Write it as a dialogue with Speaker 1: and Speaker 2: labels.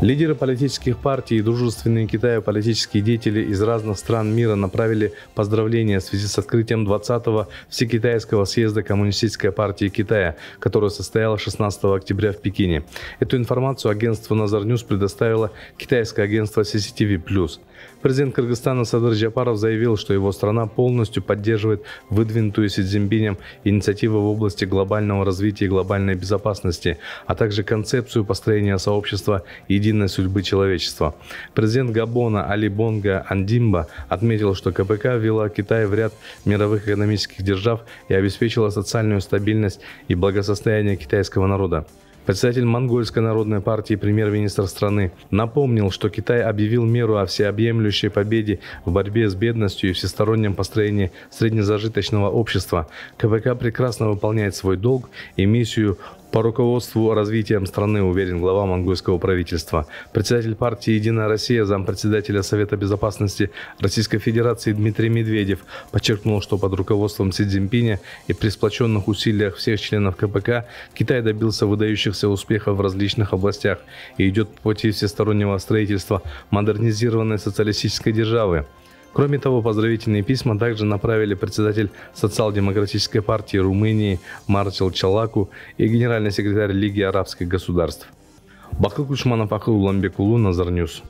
Speaker 1: Лидеры политических партий и дружественные Китаю политические деятели из разных стран мира направили поздравления в связи с открытием 20-го Всекитайского съезда Коммунистической партии Китая, которое состоялось 16 октября в Пекине. Эту информацию агентству Nazar News предоставило китайское агентство CCTV+. Президент Кыргызстана Садыр Джапаров заявил, что его страна полностью поддерживает выдвинутую Си Цзиньпинем инициативу в области глобального развития и глобальной безопасности, а также концепцию построения сообщества единой судьбы человечества. Президент Габона Али Бонга Андимба отметил, что КПК ввела Китай в ряд мировых экономических держав и обеспечила социальную стабильность и благосостояние китайского народа. Председатель Монгольской народной партии премьер-министр страны напомнил, что Китай объявил меру о всеобъемлющей победе в борьбе с бедностью и всестороннем построении среднезажиточного общества. КПК прекрасно выполняет свой долг и миссию по руководству развитием страны, уверен глава монгольского правительства. Председатель партии «Единая Россия», зампредседателя Совета Безопасности Российской Федерации Дмитрий Медведев подчеркнул, что под руководством Си Цзиньпиня и при сплоченных усилиях всех членов КПК Китай добился выдающихся успехов в различных областях и идет по пути всестороннего строительства модернизированной социалистической державы. Кроме того, поздравительные письма также направили председатель социал-демократической партии Румынии Марчел Чалаку и генеральный секретарь Лиги арабских государств. Бакыл Кушманов, Акыл Уламбекулу, Назарньюз.